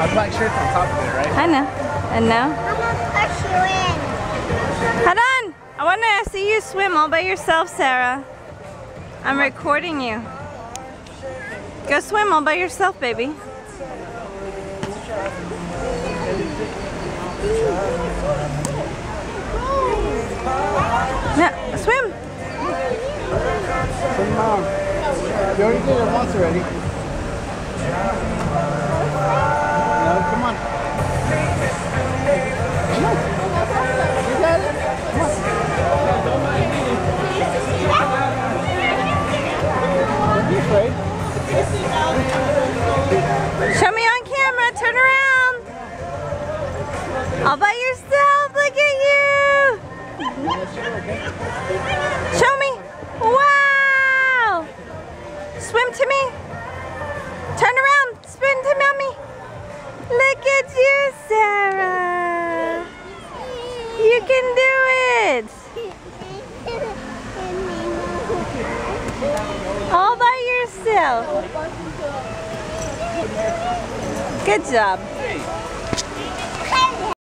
My black shirt's on top of it, right? I know. And now? I'm gonna push you in. Hold on. I want to see you swim all by yourself, Sarah. I'm recording you. Go swim all by yourself, baby. No, swim. Come on. You already did it once already. Show me on camera. Turn around. All by yourself. Look at you. Show me. Wow. Swim to me. Turn around. Spin to mommy. Look at you, Sarah. You can do it. All by yourself. Good job.